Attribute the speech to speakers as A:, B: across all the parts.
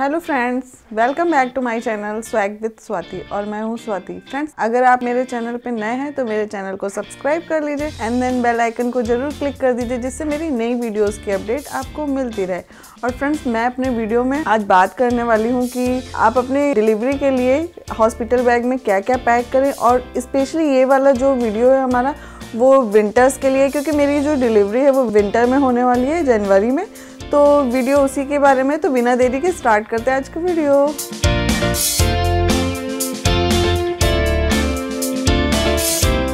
A: Hello friends welcome back to my channel swag with Swati और मैं हूँ Swati friends अगर आप मेरे चैनल पे नए हैं तो मेरे चैनल को सब्सक्राइब कर लीजिए एंड देन बेल आइकन को ज़रूर क्लिक कर दीजिए, जिससे मेरी नई वीडियोस की अपडेट आपको मिलती रहे. और फ्रेंड्स मैं अपने वीडियो में आज बात करने वाली हूँ कि आप अपने डिलीवरी के लिए हॉस्पिटल बैग में क्या क्या पैक करें और स्पेशली ये वाला जो वीडियो है हमारा, वो विंटर्स के लिए, क्योंकि मेरी जो डिलीवरी है वो विंटर में होने वाली है जनवरी में. तो वीडियो उसी के बारे में तो बिना देरी के स्टार्ट करते हैं आज का वीडियो।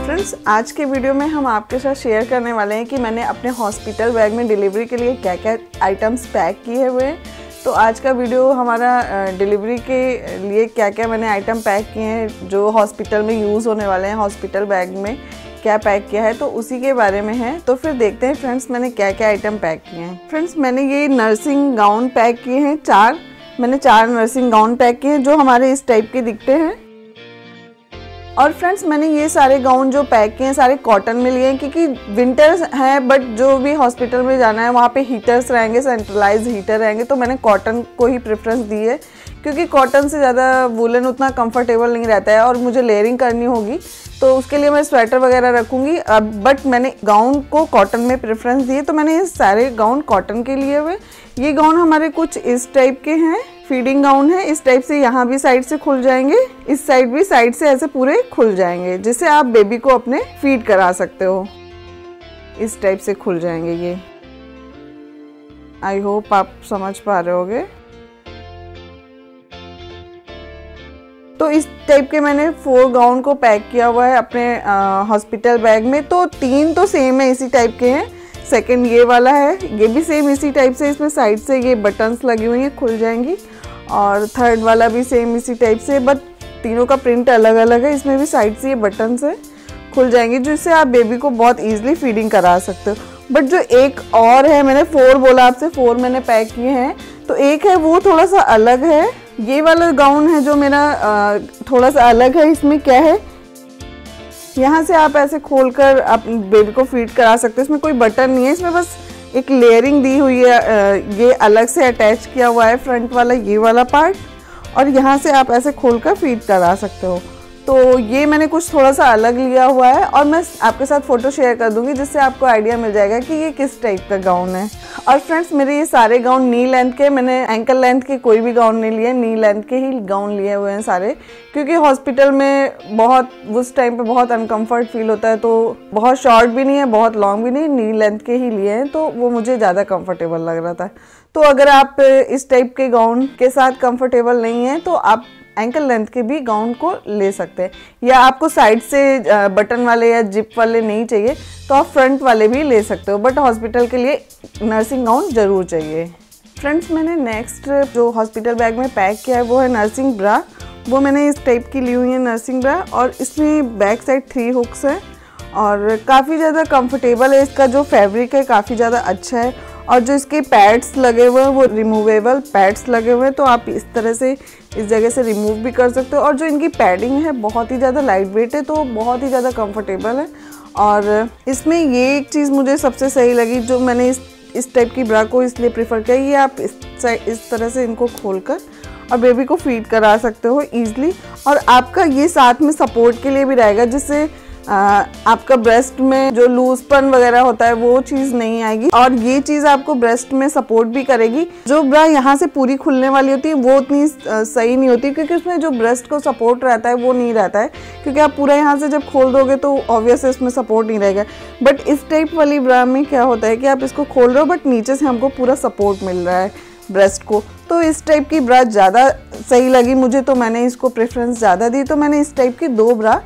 A: फ्रेंड्स आज के वीडियो में हम आपके साथ शेयर करने वाले हैं कि मैंने अपने हॉस्पिटल बैग में डिलीवरी के लिए क्या क्या आइटम्स पैक किए हुए हैं। तो आज का वीडियो हमारा डिलीवरी के लिए क्या क्या मैंने आइटम पैक किए हैं, जो हॉस्पिटल में यूज़ होने वाले हैं हॉस्पिटल बैग में। क्या पैक किया है तो उसी के बारे में है। तो फिर देखते हैं फ्रेंड्स मैंने क्या क्या आइटम पैक किए हैं। फ्रेंड्स मैंने ये नर्सिंग गाउन पैक किए हैं, चार। मैंने चार नर्सिंग गाउन पैक किए हैं, जो हमारे इस टाइप के दिखते हैं। और फ्रेंड्स मैंने ये सारे गाउन जो पैक किए हैं, सारे कॉटन में लिए हैं, क्योंकि विंटर्स हैं बट जो भी हॉस्पिटल में जाना है, वहाँ पे हीटर्स रहेंगे सेंट्रलाइज हीटर रहेंगे तो मैंने कॉटन को ही प्रेफरेंस दी है। क्योंकि कॉटन से ज़्यादा वुलन उतना कंफर्टेबल नहीं रहता है, और मुझे लेयरिंग करनी होगी। तो उसके लिए मैं स्वेटर वगैरह रखूँगी। बट मैंने गाउन को कॉटन में प्रेफरेंस दी तो मैंने ये सारे गाउन कॉटन के लिए हुए। ये गाउन हमारे कुछ इस टाइप के हैं फीडिंग गाउन है। इस टाइप से यहाँ भी साइड से खुल जाएँगे, इस साइड भी साइड से ऐसे पूरे खुल जाएँगे, जिससे आप बेबी को अपने फ़ीड करा सकते हो। इस टाइप से खुल जाएँगे ये। आई होप आप समझ पा रहे होगे। टाइप के मैंने फोर गाउन को पैक किया हुआ है अपने हॉस्पिटल बैग में। तो तीन तो सेम है, इसी टाइप के हैं। सेकंड ये वाला है, ये भी सेम इसी टाइप से, इसमें साइड से ये बटन्स लगी हुई हैं, खुल जाएँगी। और थर्ड वाला भी सेम इसी टाइप से बट तीनों का प्रिंट अलग अलग है, इसमें भी साइड से ये बटन से खुल जाएँगे जिससे आप बेबी को बहुत ईजिली फीडिंग करा सकते हो। बट जो एक और है, मैंने फोर बोला आपसे फोर मैंने पैक किए हैं। तो एक है, वो थोड़ा सा अलग है ये वाला गाउन है जो मेरा थोड़ा सा अलग है, इसमें क्या है? यहाँ से आप ऐसे खोल कर आप बेबी को फ़ीड करा सकते हो। इसमें कोई बटन नहीं है, इसमें बस एक लेयरिंग दी हुई है ये अलग से अटैच किया हुआ है, फ्रंट वाला, ये वाला पार्ट। और यहाँ से आप ऐसे खोल कर फ़ीड करा सकते हो। तो ये मैंने कुछ थोड़ा सा अलग लिया हुआ है और मैं आपके साथ फ़ोटो शेयर कर दूँगी जिससे आपको आइडिया मिल जाएगा कि ये किस टाइप का गाउन है। और फ्रेंड्स मेरे ये सारे गाउन नी लेंथ के, मैंने एंकल लेंथ के कोई भी गाउन नहीं लिए नी लेंथ के ही गाउन लिए हुए हैं सारे। क्योंकि हॉस्पिटल में बहुत, उस टाइम पर बहुत अनकम्फर्ट फील होता है तो बहुत शॉर्ट भी नहीं है, बहुत लॉन्ग भी नहीं नी लेंथ के ही लिए हैं तो वो मुझे ज़्यादा कम्फर्टेबल लग रहा था। तो अगर आप इस टाइप के गाउन के साथ कंफर्टेबल नहीं हैं तो आप एंकल लेंथ के भी गाउन को ले सकते हैं। या आपको साइड से बटन वाले या जिप वाले नहीं चाहिए तो आप फ्रंट वाले भी ले सकते हो। बट हॉस्पिटल के लिए नर्सिंग गाउन ज़रूर चाहिए। फ्रेंड्स मैंने नेक्स्ट जो हॉस्पिटल बैग में पैक किया है, वो है नर्सिंग ब्रा वो मैंने इस टाइप की ली हुई है नर्सिंग ब्रा और इसमें बैक साइड थ्री हुक्स है। और काफ़ी ज़्यादा कंफर्टेबल है। इसका जो फैब्रिक है, काफ़ी ज़्यादा अच्छा है। और जो इसके पैड्स लगे हुए हैं, वो रिमूवेबल पैड्स लगे हुए हैं तो आप इस तरह से इस जगह से रिमूव भी कर सकते हो। और जो इनकी पैडिंग है, बहुत ही ज़्यादा लाइट वेट है तो बहुत ही ज़्यादा कंफर्टेबल है। और इसमें ये एक चीज़ मुझे सबसे सही लगी, जो मैंने इस इस टाइप की ब्रा को इसलिए प्रेफर किया, ये आप इस इस तरह से इनको खोल कर और बेबी को फ़ीड करा सकते हो ईजिली और आपका ये साथ में सपोर्ट के लिए भी रहेगा, जिससे आपका ब्रेस्ट में जो लूजपन वगैरह होता है, वो चीज़ नहीं आएगी। और ये चीज़ आपको ब्रेस्ट में सपोर्ट भी करेगी। जो ब्रा यहाँ से पूरी खुलने वाली होती है, वो उतनी सही नहीं होती क्योंकि उसमें जो ब्रेस्ट को सपोर्ट रहता है, वो नहीं रहता है। क्योंकि आप पूरा यहाँ से जब खोल दोगे तो ऑब्वियस उसमें सपोर्ट नहीं रहेगा। बट इस टाइप वाली ब्रा में क्या होता है कि आप इसको खोल रहे हो बट नीचे से हमको पूरा सपोर्ट मिल रहा है ब्रेस्ट को। तो इस टाइप की ब्रा ज़्यादा सही लगी मुझे तो मैंने इसको प्रेफरेंस ज़्यादा दी। तो मैंने इस टाइप की दो ब्रा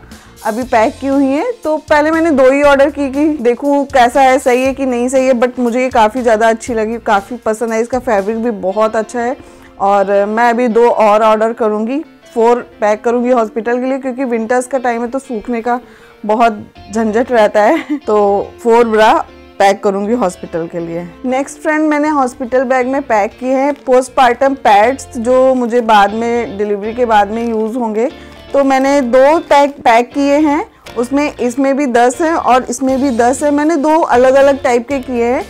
A: अभी पैक की हुई है तो पहले मैंने दो ही ऑर्डर की कि देखूँ कैसा है, सही है कि नहीं सही है बट मुझे ये काफ़ी ज़्यादा अच्छी लगी, काफ़ी पसंद है इसका फैब्रिक भी बहुत अच्छा है और मैं अभी दो और ऑर्डर करूँगी फोर पैक करूँगी हॉस्पिटल के लिए, क्योंकि विंटर्स का टाइम है तो सूखने का बहुत झंझट रहता है। तो फोर ब्रा पैक करूँगी हॉस्पिटल के लिए। नेक्स्ट फ्रेंड मैंने हॉस्पिटल बैग में पैक किए हैं पोस्टपार्टम पैड्स जो मुझे बाद में डिलीवरी के बाद में यूज़ होंगे। तो मैंने दो पैक पैक किए हैं। उसमें, इसमें भी दस है और इसमें भी दस है। मैंने दो अलग अलग टाइप के किए हैं।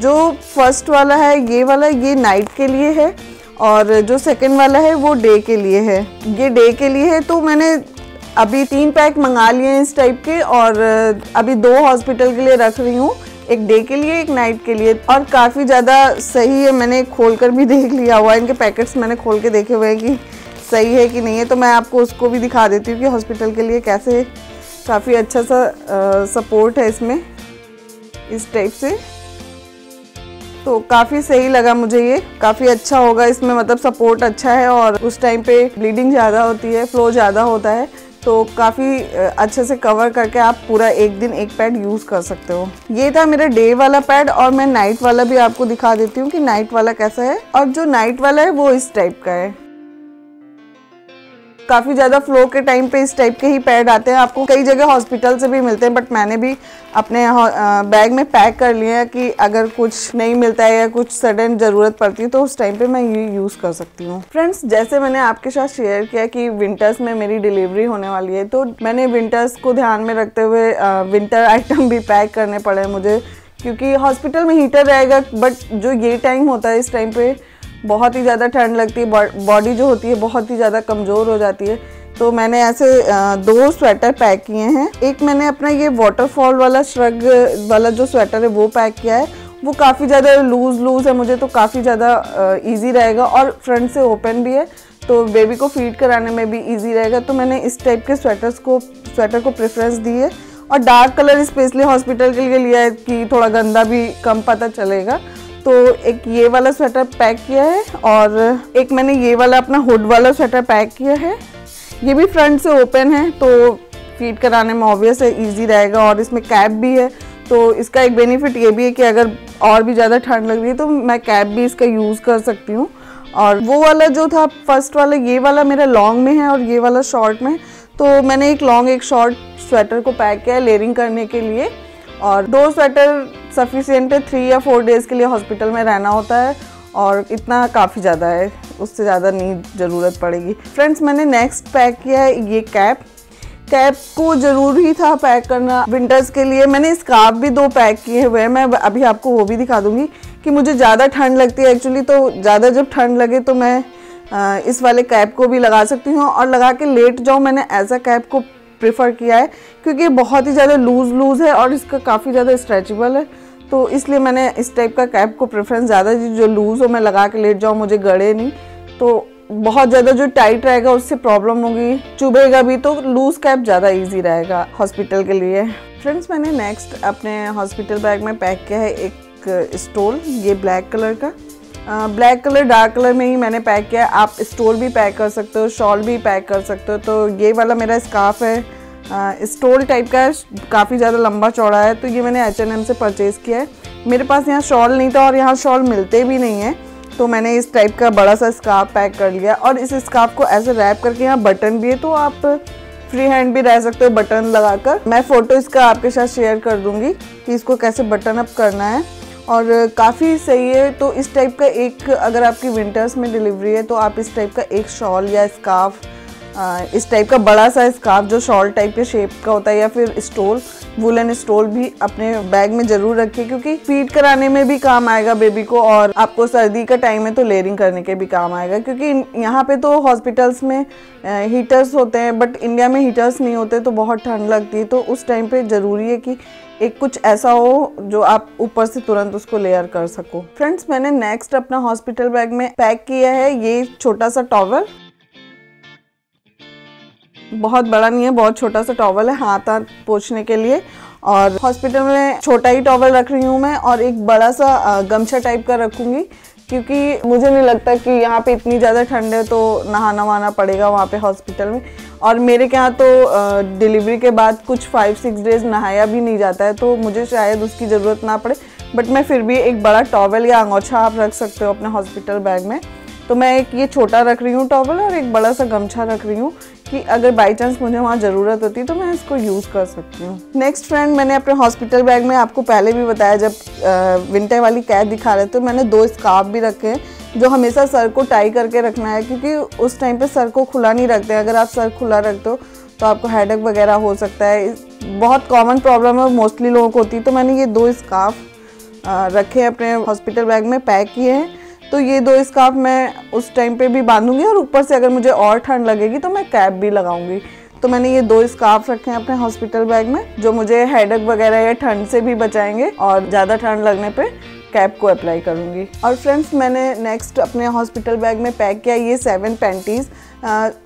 A: जो फ़र्स्ट वाला है, ये वाला ये नाइट के लिए है और जो सेकंड वाला है, वो डे के लिए है। ये डे के लिए है तो मैंने अभी तीन पैक मंगा लिए हैं इस टाइप के और अभी दो हॉस्पिटल के लिए रख रही हूँ। एक डे के लिए, एक नाइट के लिए और काफ़ी ज़्यादा सही है, मैंने खोल कर भी देख लिया हुआ है। इनके पैकेट्स मैंने खोल के देखे हुए हैं कि सही है कि नहीं है तो मैं आपको उसको भी दिखा देती हूँ कि हॉस्पिटल के लिए कैसे काफ़ी अच्छा सा आ, सपोर्ट है इसमें इस टाइप से। तो काफ़ी सही लगा मुझे ये। काफ़ी अच्छा होगा इसमें मतलब सपोर्ट अच्छा है और उस टाइम पे ब्लीडिंग ज़्यादा होती है फ्लो ज़्यादा होता है तो काफ़ी अच्छे से कवर करके आप पूरा एक दिन एक पैड यूज़ कर सकते हो। ये था मेरा डे वाला पैड और मैं नाइट वाला भी आपको दिखा देती हूँ कि नाइट वाला कैसा है और जो नाइट वाला है वो इस टाइप का है। काफ़ी ज़्यादा फ्लो के टाइम पे इस टाइप के ही पैड आते हैं। आपको कई जगह हॉस्पिटल से भी मिलते हैं बट मैंने भी अपने बैग में पैक कर लिया है कि अगर कुछ नहीं मिलता है या कुछ सडन ज़रूरत पड़ती है तो उस टाइम पे मैं ये यूज़ कर सकती हूँ। फ्रेंड्स जैसे मैंने आपके साथ शेयर किया कि विंटर्स में मेरी डिलीवरी होने वाली है तो मैंने विंटर्स को ध्यान में रखते हुए विंटर आइटम भी पैक करने पड़े मुझे, क्योंकि हॉस्पिटल में हीटर रहेगा बट जो ये टाइम होता है इस टाइम पे बहुत ही ज़्यादा ठंड लगती है बॉडी जो होती है बहुत ही ज़्यादा कमज़ोर हो जाती है। तो मैंने ऐसे दो स्वेटर पैक किए हैं। एक मैंने अपना ये वाटरफॉल वाला श्रग वाला जो स्वेटर है, वो पैक किया है। वो काफ़ी ज़्यादा लूज़ लूज़ है मुझे तो काफ़ी ज़्यादा इजी रहेगा और फ्रंट से ओपन भी है। तो बेबी को फ़ीड कराने में भी इजी रहेगा। तो मैंने इस टाइप के स्वेटर्स को स्वेटर को प्रेफरेंस दी है। और डार्क कलर स्पेशली हॉस्पिटल के लिए लिया है कि थोड़ा गंदा भी कम पता चलेगा। तो एक ये वाला स्वेटर पैक किया है और एक मैंने ये वाला अपना हुड वाला स्वेटर पैक किया है। ये भी फ्रंट से ओपन है तो फीट कराने में ऑब्वियस है ईजी रहेगा और इसमें कैप भी है। तो इसका एक बेनिफिट ये भी है कि अगर और भी ज़्यादा ठंड लग रही है तो मैं कैप भी इसका यूज़ कर सकती हूँ। और वो वाला जो था फ़र्स्ट वाला, ये वाला मेरा लॉन्ग में है और ये वाला शॉर्ट में तो मैंने एक लॉन्ग एक शॉर्ट स्वेटर को पैक किया है लेयरिंग करने के लिए। और दो स्वेटर सफिशियंट है। थ्री या फोर डेज़ के लिए हॉस्पिटल में रहना होता है और इतना काफ़ी ज़्यादा है। उससे ज़्यादा नहीं ज़रूरत पड़ेगी। फ्रेंड्स मैंने नेक्स्ट पैक किया है ये कैप कैप को ज़रूरी था पैक करना। विंटर्स के लिए मैंने स्कार्फ भी दो पैक किए हुए हैं। मैं अभी आपको वो भी दिखा दूँगी कि मुझे ज़्यादा ठंड लगती है एक्चुअली तो ज़्यादा जब ठंड लगे तो मैं इस वाले कैप को भी लगा सकती हूँ। और लगा के लेट जाऊँ, मैंने ऐसा कैप को प्रेफर किया है क्योंकि बहुत ही ज़्यादा लूज़ लूज़ है और इसका काफ़ी ज़्यादा स्ट्रेचेबल है। तो इसलिए मैंने इस टाइप का कैप को प्रेफरेंस ज़्यादा दी, जो लूज़ हो, मैं लगा के लेट जाऊँ, मुझे गड़े नहीं। तो बहुत ज़्यादा जो टाइट रहेगा, उससे प्रॉब्लम होगी। चुभेगा भी तो लूज़ कैप ज़्यादा ईजी रहेगा हॉस्पिटल के लिए। फ्रेंड्स मैंने नेक्स्ट अपने हॉस्पिटल बैग में पैक किया है एक स्टोल ये ब्लैक कलर का। ब्लैक कलर डार्क कलर में ही मैंने पैक किया आप स्टोल भी पैक कर सकते हो शॉल भी पैक कर सकते हो। तो ये वाला मेरा स्काफ है। स्टोल टाइप का काफ़ी ज़्यादा लंबा चौड़ा है तो ये मैंने एच एन एम से परचेज़ किया है। मेरे पास यहाँ शॉल नहीं था और यहाँ शॉल मिलते भी नहीं है तो मैंने इस टाइप का बड़ा सा स्काफ पैक कर लिया। और इस स्काफ को ऐसे रैप करके यहाँ बटन भी है तो आप फ्री हैंड भी रह सकते हो बटन लगाकर। मैं फ़ोटो इसका आपके साथ शेयर कर दूँगी कि इसको कैसे बटन अप करना है। और काफ़ी सही है तो इस टाइप का एक अगर आपकी विंटर्स में डिलीवरी है तो आप इस टाइप का एक शॉल या स्काफ इस टाइप का बड़ा सा स्काफ जो शॉल टाइप के शेप का होता है या फिर स्टोल वुलन स्टोल भी अपने बैग में ज़रूर रखिए क्योंकि फ़ीड कराने में भी काम आएगा बेबी को और आपको सर्दी का टाइम है तो लेयरिंग करने के भी काम आएगा क्योंकि यहाँ पे तो हॉस्पिटल्स में हीटर्स होते हैं बट इंडिया में हीटर्स नहीं होते तो बहुत ठंड लगती है तो उस टाइम पे ज़रूरी है कि एक कुछ ऐसा हो जो आप ऊपर से तुरंत उसको लेयर कर सको। फ्रेंड्स मैंने नेक्स्ट अपना हॉस्पिटल बैग में पैक किया है, ये छोटा सा टॉवल बहुत बड़ा नहीं है, बहुत छोटा सा टॉवल है हाथ हाथ पोछने के लिए। और हॉस्पिटल में छोटा ही टॉवल रख रही हूँ मैं और एक बड़ा सा गमछा टाइप का रखूँगी क्योंकि मुझे नहीं लगता कि यहाँ पे इतनी ज़्यादा ठंड है तो नहाना वहाना पड़ेगा वहाँ पे हॉस्पिटल में। और मेरे के यहाँ तो डिलीवरी के बाद कुछ फाइव सिक्स डेज़ नहाया भी नहीं जाता है तो मुझे शायद उसकी ज़रूरत ना पड़े। बट मैं फिर भी एक बड़ा टॉवल या अंगोछा आप रख सकते हो अपने हॉस्पिटल बैग में। तो मैं एक ये छोटा रख रही हूँ टॉवल और एक बड़ा सा गमछा रख रही हूँ। कि अगर बाई चांस मुझे वहाँ ज़रूरत होती है तो मैं इसको यूज़ कर सकती हूँ। नेक्स्ट फ्रेंड मैंने अपने हॉस्पिटल बैग में आपको पहले भी बताया, जब विंटर वाली कैद दिखा रहे थे तो मैंने दो स्कार्फ भी रखे हैं, जो हमेशा सर को टाई करके रखना है, क्योंकि उस टाइम पे सर को खुला नहीं रखते अगर आप सर खुला रखते हो तो आपको हेडक वगैरह हो सकता है। बहुत कॉमन प्रॉब्लम है मोस्टली लोगों को होती है। तो मैंने ये दो स्कार्फ रखे अपने हॉस्पिटल बैग में पैक किए हैं। तो ये दो स्कार्फ मैं उस टाइम पे भी बांधूँगी और ऊपर से अगर मुझे और ठंड लगेगी तो मैं कैप भी लगाऊँगी। तो मैंने ये दो स्कार्फ रखे हैं अपने हॉस्पिटल बैग में, जो मुझे हेडक वगैरह या ठंड से भी बचाएँगे और ज़्यादा ठंड लगने पे। कैप को अप्लाई करूँगी। और फ्रेंड्स मैंने नेक्स्ट अपने हॉस्पिटल बैग में पैक किया ये सेवन पैंटीज़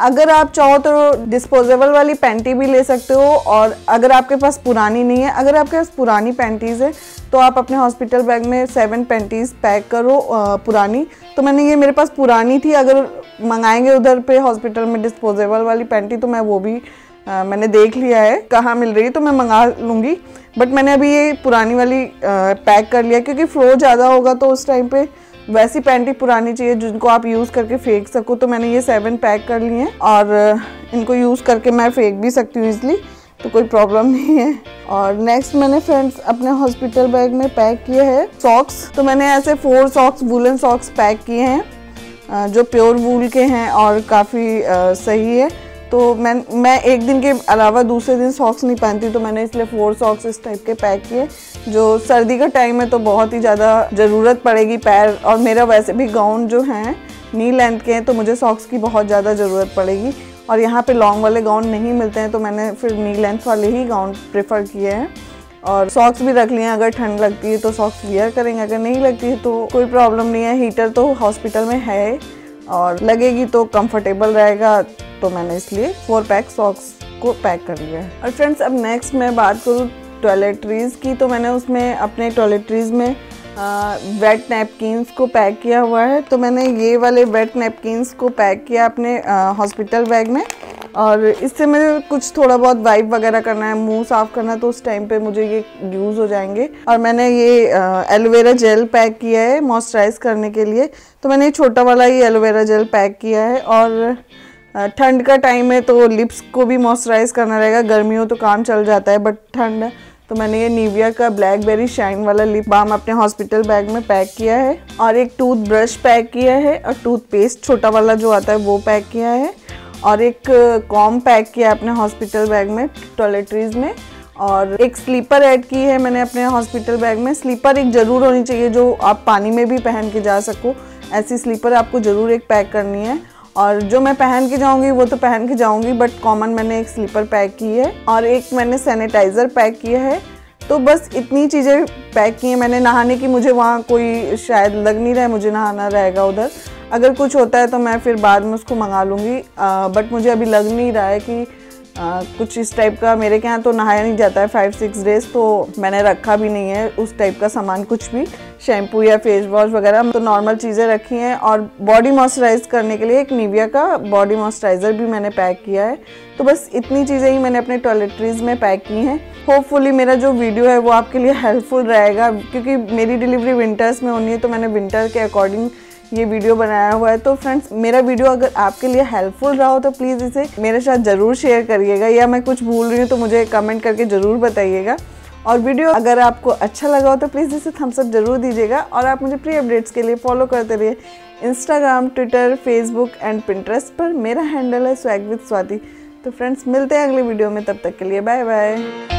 A: अगर आप चाहो तो डिस्पोजेबल वाली पैंटी भी ले सकते हो और अगर आपके पास पुरानी नहीं है, अगर आपके पास पुरानी पैंटीज़ है तो आप अपने हॉस्पिटल बैग में सेवन पैंटीज़ पैक करो पुरानी। तो मैंने ये मेरे पास पुरानी थी, अगर मंगाएँगे उधर पे हॉस्पिटल में डिस्पोजेबल वाली पैंटी तो मैं वो भी मैंने देख लिया है, कहाँ मिल रही है तो मैं मंगा लूँगी। बट मैंने अभी ये पुरानी वाली पैक कर लिया क्योंकि फ्लो ज़्यादा होगा तो उस टाइम पे वैसी पैंटी पुरानी चाहिए जिनको आप यूज़ करके फेंक सको। तो मैंने ये सेवन पैक कर लिए हैं और इनको यूज़ करके मैं फेंक भी सकती हूँ इसलिए तो कोई प्रॉब्लम नहीं है। और नेक्स्ट मैंने फ्रेंड्स अपने हॉस्पिटल बैग में पैक किए हैं सॉक्स तो मैंने ऐसे four socks woollen socks pack किए हैं जो प्योर वूल के हैं और काफ़ी सही है। तो मैं मैं एक दिन के अलावा दूसरे दिन सॉक्स नहीं पहनती तो मैंने इसलिए फोर सॉक्स इस टाइप के पैक किए, जो सर्दी का टाइम है तो बहुत ही ज़्यादा ज़रूरत पड़ेगी पैर, और मेरा वैसे भी गाउन जो हैं नी लेंथ के हैं तो मुझे सॉक्स की बहुत ज़्यादा ज़रूरत पड़ेगी। और यहाँ पे लॉन्ग वाले गाउन नहीं मिलते हैं तो मैंने फिर नी लेंथ वाले ही गाउन प्रेफर किए हैं। और सॉक्स भी रख लिए अगर ठंड लगती है तो सॉक्स वियर करेंगे, अगर नहीं लगती है तो कोई प्रॉब्लम नहीं है हीटर तो हॉस्पिटल में है और लगेगी तो कंफर्टेबल रहेगा। तो मैंने इसलिए फोर पैक सॉक्स को पैक कर लिया है। और फ्रेंड्स अब नेक्स्ट मैं बात करूँ टॉयलेटरीज़ की तो मैंने उसमें अपने टॉयलेटरीज़ में वेट नैपकिनस को पैक किया हुआ है। तो मैंने ये वाले वेट नैपकिनस को पैक किया अपने हॉस्पिटल बैग में। और इससे मुझे कुछ थोड़ा बहुत वाइप वगैरह करना है, मुँह साफ़ करना है तो उस टाइम पे मुझे ये यूज़ हो जाएँगे। और मैंने ये एलोवेरा जेल पैक किया है मॉइस्चराइज करने के लिए। तो मैंने छोटा वाला ही एलोवेरा जेल पैक किया है। और ठंड का टाइम है तो लिप्स को भी मॉइस्चराइज करना रहेगा। गर्मियों तो काम चल जाता है बट ठंड तो मैंने ये निविया का ब्लैकबेरी शाइन वाला लिप बाम अपने हॉस्पिटल बैग में पैक किया है और एक टूथ ब्रश पैक किया है और टूथपेस्ट छोटा वाला जो आता है वो पैक किया है और एक कॉम पैक किया है अपने हॉस्पिटल बैग में टॉयलेटरीज में और एक स्लीपर ऐड की है मैंने अपने हॉस्पिटल बैग में। स्लीपर एक ज़रूर होनी चाहिए जो आप पानी में भी पहन के जा सको। ऐसी स्लीपर आपको ज़रूर एक पैक करनी है और जो मैं पहन के जाऊँगी, वो तो पहन के जाऊँगी बट कॉमन मैंने एक स्लीपर पैक की है और एक मैंने सैनिटाइज़र पैक किया है। तो बस इतनी चीज़ें पैक की हैं। मैंने नहाने की, मुझे वहाँ कोई शायद लग नहीं रहा है, मुझे नहाना रहेगा उधर। अगर कुछ होता है तो मैं फिर बाद में उसको मंगा लूँगी। बट मुझे अभी लग नहीं रहा है कि आ, कुछ इस टाइप का मेरे के यहाँ तो नहाया नहीं जाता है फाइव सिक्स डेज़ तो मैंने रखा भी नहीं है उस टाइप का सामान कुछ भी। शैम्पू या फेस वॉश वगैरह तो नॉर्मल चीज़ें रखी हैं और बॉडी मॉइस्चराइज करने के लिए एक निविया का बॉडी मॉइस्चराइज़र भी मैंने पैक किया है। तो बस इतनी चीज़ें ही मैंने अपने टॉयलेटरीज में पैक की हैं। होपफुली मेरा जो वीडियो है वो आपके लिए हेल्पफुल रहेगा क्योंकि मेरी डिलीवरी विंटर्स में होनी है तो मैंने विंटर के अकॉर्डिंग ये वीडियो बनाया हुआ है तो फ्रेंड्स मेरा वीडियो अगर आपके लिए हेल्पफुल रहा हो तो प्लीज़ इसे मेरे साथ ज़रूर शेयर करिएगा, या मैं कुछ भूल रही हूँ तो मुझे कमेंट करके ज़रूर बताइएगा। और वीडियो अगर आपको अच्छा लगा हो तो प्लीज़ इसे थम्सअप ज़रूर दीजिएगा, और आप मुझे प्री अपडेट्स के लिए फॉलो करते रहिए। Instagram Twitter Facebook and Pinterest पर मेरा हैंडल है स्वैग विद स्वाति तो फ्रेंड्स मिलते हैं अगले वीडियो में, तब तक के लिए बाय बाय